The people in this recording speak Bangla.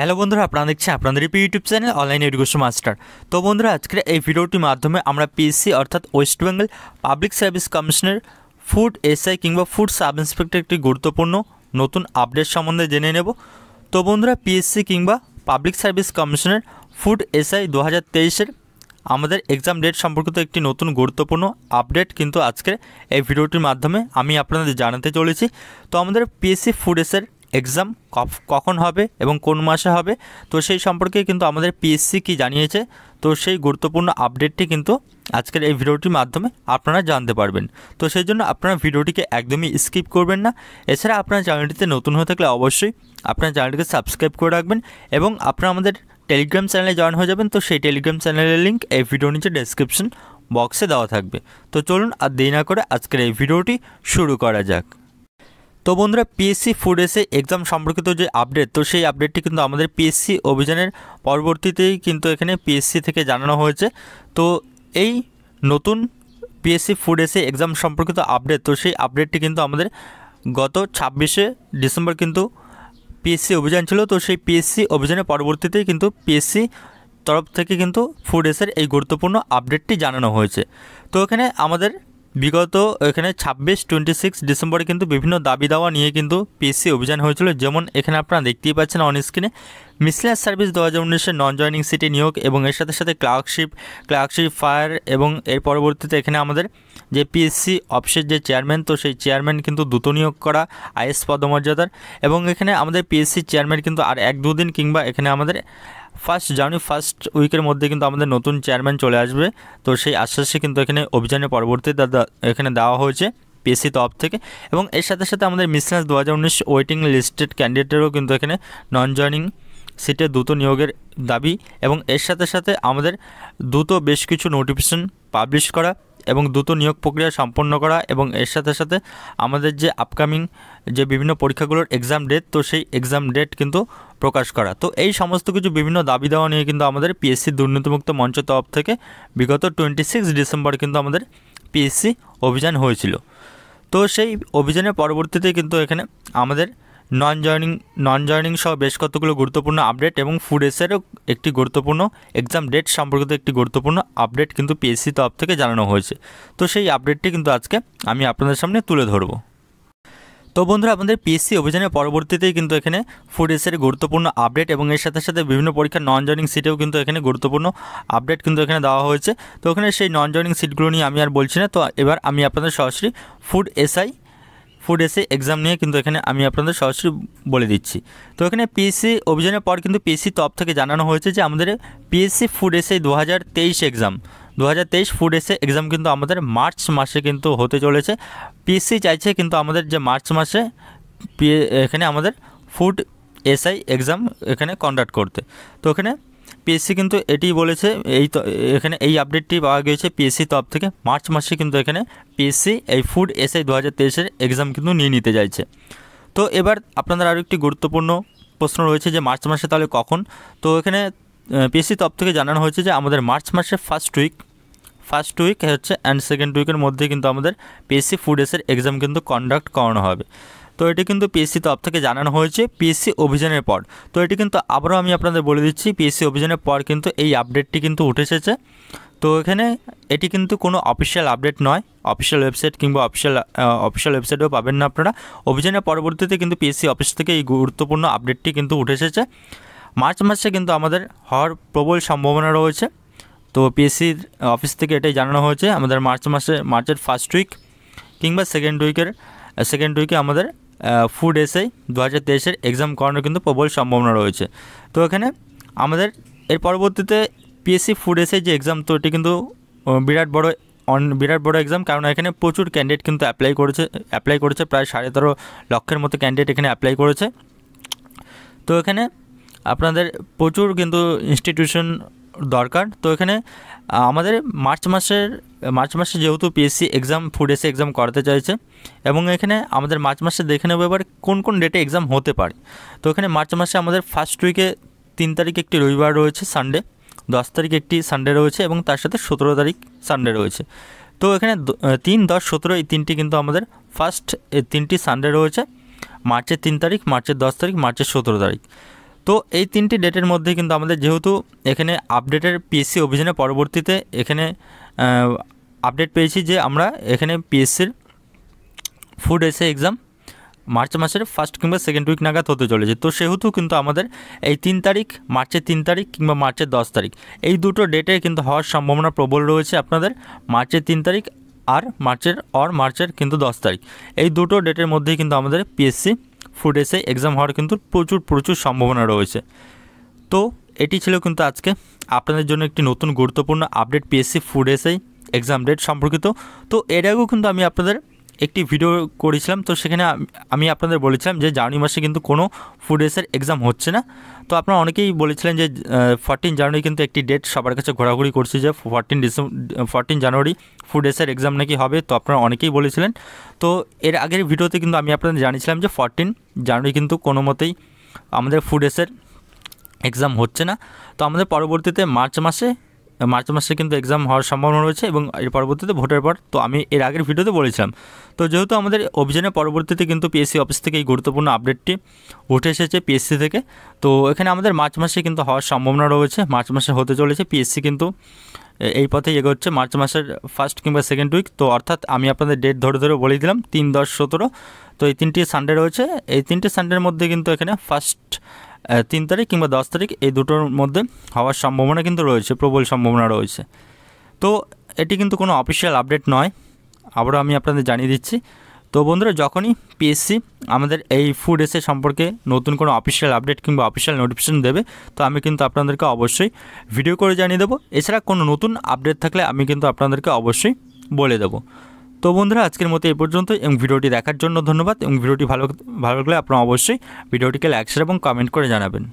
হ্যালো বন্ধুরা, আপনারা দেখছেন আপনাদের UP YouTube channel online education master তো বন্ধুরা, আজকের এই ভিডিওটির মাধ্যমে আমরা পিএসসি অর্থাৎ ওয়েস্ট বেঙ্গল পাবলিক সার্ভিস কমিশনের ফুড এসআই কিংবা ফুড সাব ইন্সপেক্টর একটি গুরুত্বপূর্ণ নতুন আপডেট সম্বন্ধে জেনে নেব। তো বন্ধুরা পিএসসি কিংবা পাবলিক সার্ভিস কমিশনের ফুড এসআই দু হাজার তেইশের আমাদের এক্সাম ডেট সম্পর্কিত একটি নতুন গুরুত্বপূর্ণ আপডেট কিন্তু আজকের এই ভিডিওটির মাধ্যমে আমি আপনাদের জানাতে চলেছি। তো আমাদের পিএসসি ফুড এসের এক্সাম কখন হবে এবং কোন মাসে হবে, তো সেই সম্পর্কে কিন্তু আমাদের পিএসসি কি জানিয়েছে, তো সেই গুরুত্বপূর্ণ আপডেটটি কিন্তু আজকের এই ভিডিওটির মাধ্যমে আপনারা জানতে পারবেন। তো সেই জন্য আপনারা ভিডিওটিকে একদমই স্কিপ করবেন না। এছাড়া আপনার চ্যানেলটিতে নতুন হয়ে থাকলে অবশ্যই আপনার চ্যানেলটিকে সাবস্ক্রাইব করে রাখবেন এবং আপনারা আমাদের টেলিগ্রাম চ্যানেলে জয়েন হয়ে যাবেন, তো সেই টেলিগ্রাম চ্যানেলের লিঙ্ক এই ভিডিওর নিচে ডেসক্রিপশন বক্সে দেওয়া থাকবে। তো চলুন আর দেরি না করে আজকের এই ভিডিওটি শুরু করা যাক। তো বন্ধুরা পিএসসি ফুড এসে এক্সাম সম্পর্কিত যে আপডেট তো সেই আপডেটটি কিন্তু আমাদের পিএসসি অভিযানের পরবর্তীতেই কিন্তু এখানে পিএসসি থেকে জানানো হয়েছে। তো এই নতুন পিএসসি ফুড এসে এক্সাম সম্পর্কিত আপডেট তো সেই আপডেটটি কিন্তু আমাদের গত ছাব্বিশে ডিসেম্বর কিন্তু পিএসসি অভিযান ছিল। তো সেই পিএসসি অভিযানের পরবর্তীতেই কিন্তু পিএসসি তরফ থেকে কিন্তু ফুড এসের এই গুরুত্বপূর্ণ আপডেটটি জানানো হয়েছে। তো এখানে আমাদের বিগত এখানে ছাব্বিশ টোয়েন্টি সিক্স ডিসেম্বরে কিন্তু বিভিন্ন দাবি দাওয়া নিয়ে কিন্তু পিএসসি অভিযান হয়েছিল। যেমন এখানে আপনারা দেখতেই পাচ্ছেন অন স্ক্রিনে মিসলেস সার্ভিস দু হাজার উনিশের নন জয়নিং সিটি নিয়োগ এবং এর সাথে সাথে ক্লার্কশিপ ক্লার্কশিপ ফায়ার এবং এর পরবর্তীতে এখানে আমাদের যে পিএসসি অফিসের যে চেয়ারম্যান তো সেই চেয়ারম্যান কিন্তু দ্রুত নিয়োগ করা আইএস পদমর্যাদার এবং এখানে আমাদের পিএসসি চেয়ারম্যান কিন্তু আর এক দুদিন কিংবা এখানে আমাদের ফার্স্ট জানুয়ারি ফার্স্ট উইকের মধ্যে কিন্তু আমাদের নতুন চেয়ারম্যান চলে আসবে। তো সেই আশ্বাসে কিন্তু এখানে অভিযানের পরবর্তীতে এখানে দেওয়া হয়েছে পিএসসি তরফ থেকে। এবং এর সাথে সাথে আমাদের মিসলেন্স দু হাজার উনিশ ওয়েটিং লিস্টেড ক্যান্ডিডেটেরও কিন্তু এখানে নন জয়নিং সিটে দ্রুত নিয়োগের দাবি। এবং এর সাথে সাথে আমাদের দ্রুত বেশ কিছু নোটিফিকেশন পাবলিশ করা এবং দ্রুত নিয়োগ প্রক্রিয়া সম্পন্ন করা এবং এর সাথে সাথে আমাদের যে আপকামিং যে বিভিন্ন পরীক্ষাগুলোর এক্সাম ডেট তো সেই এক্সাম ডেট কিন্তু প্রকাশ করা। তো এই সমস্ত কিছু বিভিন্ন দাবি দেওয়া নিয়ে কিন্তু আমাদের পিএসসি দুর্নীতিমুক্ত মঞ্চ তরফ থেকে বিগত টোয়েন্টি সিক্স ডিসেম্বর কিন্তু আমাদের পিএসসি অভিযান হয়েছিল। তো সেই অভিযানের পরবর্তীতে কিন্তু এখানে আমাদের নন জয়নিং নন জয়নিং সহ বেশ কতগুলো গুরুত্বপূর্ণ আপডেট এবং ফুড এসেরও একটি গুরুত্বপূর্ণ এক্সাম ডেট সম্পর্কিত একটি গুরুত্বপূর্ণ আপডেট কিন্তু পিএসসি তরফ থেকে জানানো হয়েছে। তো সেই আপডেটটি কিন্তু আজকে আমি আপনাদের সামনে তুলে ধরবো। তো বন্ধুরা, আমাদের পিএসসি অভিযানের পরবর্তীতেই কিন্তু এখানে ফুড এসের গুরুত্বপূর্ণ আপডেট এবং এর সাথে সাথে বিভিন্ন পরীক্ষার নন জয়নিং সিটেও কিন্তু এখানে গুরুত্বপূর্ণ আপডেট কিন্তু এখানে দেওয়া হয়েছে। তো ওখানে সেই নন জয়নিং সিটগুলো নিয়ে আমি আর বলছি না, তো এবার আমি আপনাদের সরাসরি food SI food SI exam নিয়ে কিন্তু এখানে আমি আপনাদের সরাসরি বলে দিচ্ছি। তো এখানে পিএসসি অভিযানের পর কিন্তু পিএসসি তরফ থেকে জানানো হয়েছে যে আমাদের পিএসসি ফুড এসে দু হাজার তেইশ এক্সাম দু হাজার তেইশ ফুড এসে এক্সাম কিন্তু আমাদের মার্চ মাসে কিন্তু হতে চলেছে। পিএসসি চাইছে কিন্তু আমাদের যে মার্চ মাসে এখানে আমাদের ফুড এসআই এক্সাম এখানে কন্ডাক্ট করতে। তো এখানে পিএসসি কিন্তু এটি বলেছে, এই এখানে এই আপডেটটি পাওয়া গিয়েছে পিএসসি তরফ থেকে। মার্চ মাসে কিন্তু এখানে পিএসসি এই ফুড এসআই দু হাজার তেইশের এক্সাম কিন্তু নিয়ে নিতে চাইছে। তো এবার আপনাদের আরও একটি গুরুত্বপূর্ণ প্রশ্ন রয়েছে যে মার্চ মাসে তাহলে কখন? তো এখানে পিএসসি তরফ থেকে জানানো হয়েছে যে আমাদের মার্চ মাসে ফার্স্ট উইক ফার্স্ট উইক হচ্ছে অ্যান্ড সেকেন্ড উইকের মধ্যে কিন্তু আমাদের পিএসসি ফুড এসের এক্সাম কিন্তু কন্ডাক্ট করানো হবে। তো এটি কিন্তু পিএসসি তরফ থেকে জানানো হয়েছে পিএসসি অভিযানের পর। তো এটি কিন্তু আবারও আমি আপনাদের বলে দিচ্ছি পিএসসি অভিযানের পর কিন্তু এই আপডেটটি কিন্তু উঠে এসেছে। তো এখানে এটি কিন্তু কোনো অফিসিয়াল আপডেট নয় অফিসিয়াল ওয়েবসাইট কিংবা অফিসিয়াল অফিসিয়াল ওয়েবসাইটেও পাবেন না আপনারা। অভিযানের পরবর্তীতে কিন্তু পিএসসি অফিস থেকে এই গুরুত্বপূর্ণ আপডেটটি কিন্তু উঠে এসেছে। মার্চ মাসে কিন্তু আমাদের হওয়ার প্রবল সম্ভাবনা রয়েছে। তো পিএসসির অফিস থেকে এটাই জানানো হয়েছে, আমাদের মার্চ মাসে, মার্চের ফার্স্ট উইক কিংবা সেকেন্ড উইকের সেকেন্ড উইকে আমাদের ফুড এসে দু হাজার তেইশের এক্সাম করানোর কিন্তু প্রবল সম্ভাবনা রয়েছে। তো এখানে আমাদের এর পরবর্তীতে পিএসসি ফুড এসে যে এক্সাম তো এটি কিন্তু বিরাট বড় অন, বিরাট বড় এক্সাম কারণ এখানে প্রচুর ক্যান্ডিডেট কিন্তু অ্যাপ্লাই করেছে অ্যাপ্লাই করেছে, প্রায় সাড়ে তেরো লক্ষের মতো ক্যান্ডিডেট এখানে অ্যাপ্লাই করেছে। তো এখানে আপনাদের প্রচুর কিন্তু ইনস্টিটিউশন দরকার। তো এখানে আমাদের মার্চ মাসের, মার্চ মাসে যেহেতু PSC exam food SI exam করাতে চাইছে, এবং এখানে আমাদের মার্চ মাসে দেখে নেব এবার কোন কোন ডেটে এক্সাম হতে পারে। তো এখানে মার্চ মাসে আমাদের ফার্স্ট উইকে তিন তারিখ একটি রবিবার রয়েছে সানডে দশ তারিখ একটি সানডে রয়েছে, এবং তার সাথে সতেরো তারিখ সানডে রয়েছে। তো এখানে তিন, দশ, সতেরো এই তিনটি কিন্তু আমাদের ফার্স্ট তিনটি সানডে রয়েছে, মার্চের তিন তারিখ, মার্চের দশ তারিখ, মার্চের সতেরো তারিখ। তো এই তিনটি ডেটের মধ্যে কিন্তু আমাদের যেহেতু এখানে আপডেটের পিএসসি অভিযানের পরবর্তীতে এখানে আপডেট পেয়েছি যে আমরা এখানে পিএসসির ফুড এসে এক্সাম মার্চ মাসের ফার্স্ট কিংবা সেকেন্ড উইক নাগাদ হতে চলেছে। তো সেহেতু কিন্তু আমাদের এই তিন তারিখ মার্চের তিন তারিখ কিংবা মার্চের দশ তারিখ, এই দুটো ডেটে কিন্তু হওয়ার সম্ভাবনা প্রবল রয়েছে আপনাদের মার্চের তিন তারিখ আর মার্চের অর মার্চের কিন্তু দশ তারিখ। এই দুটো ডেটের মধ্যেই কিন্তু আমাদের পিএসসি ফুড এসে এক্সাম হওয়ার কিন্তু প্রচুর প্রচুর সম্ভাবনা রয়েছে। তো এটি ছিল কিন্তু আজকে। আপনাদের জন্য একটি নতুন গুরুত্বপূর্ণ update PSC food SI exam date সম্পর্কিত। তো এর আগেও কিন্তু আমি আপনাদের একটি ভিডিও করেছিলাম, তো সেখানে আমি আপনাদের বলেছিলাম যে জানুয়ারি মাসে কিন্তু কোনো ফুড এসের এক্সাম হচ্ছে না। তো আপনারা অনেকেই বলেছিলেন যে ফরটিন জানুয়ারি কিন্তু একটি ডেট সবার কাছে ঘোরাঘুরি করছে যে fourteen December fourteen January food এসের এক্সাম নাকি হবে, তো আপনারা অনেকেই বলেছিলেন। তো এর আগের ভিডিওতে কিন্তু আমি আপনাদের জানিয়েছিলাম যে ফরটিন জানুয়ারি কিন্তু কোনো মতেই আমাদের ফুড এসের এক্সাম হচ্ছে না। তো আমাদের পরবর্তীতে মার্চ মাসে মার্চ মাসে কিন্তু এক্সাম হওয়ার সম্ভাবনা রয়েছে এবং এর পরবর্তীতে ভোটের পর, তো আমি এর আগের ভিডিওতে বলেছিলাম। তো যেহেতু আমাদের অভিযানের পরবর্তীতে কিন্তু পিএসসি অফিস থেকে এই গুরুত্বপূর্ণ আপডেটটি উঠে এসেছে পিএসসি থেকে, তো এখানে আমাদের মার্চ মাসে কিন্তু হওয়ার সম্ভাবনা রয়েছে। মার্চ মাসে হতে চলেছে পিএসসি কিন্তু এই পথেই এগোচ্ছে। মার্চ মাসের ফার্স্ট কিংবা সেকেন্ড উইক তো অর্থাৎ আমি আপনাদের ডেট ধরে ধরে বলে দিলাম, তিন দশ সতেরো, তো এই তিনটি সানডে রয়েছে। এই তিনটি সানডের মধ্যে কিন্তু এখানে ফার্স্ট তিন তারিখ কিংবা দশ তারিখ এই দুটোর মধ্যে হওয়ার সম্ভাবনা কিন্তু রয়েছে, প্রবল সম্ভাবনা রয়েছে। তো এটি কিন্তু কোনো অফিসিয়াল আপডেট নয়, আবারও আমি আপনাদের জানিয়ে দিচ্ছি। তো বন্ধুরা, যখনই পিএসসি আমাদের এই ফুড এসে সম্পর্কে নতুন কোনো অফিসিয়াল আপডেট কিংবা অফিসিয়াল নোটিফিকেশন দেবে, তো আমি কিন্তু আপনাদেরকে অবশ্যই ভিডিও করে জানিয়ে দেবো। এছাড়া কোনো নতুন আপডেট থাকলে আমি কিন্তু আপনাদেরকে অবশ্যই বলে দেবো। তো বন্ধুরা, আজকের মতো এই পর্যন্ত এবং ভিডিওটি দেখার জন্য ধন্যবাদ এবং ভিডিওটি ভালো ভালো লাগলে আপনারা অবশ্যই ভিডিওটিকে লাইক শেয়ার এবং কমেন্ট করে জানাবেন।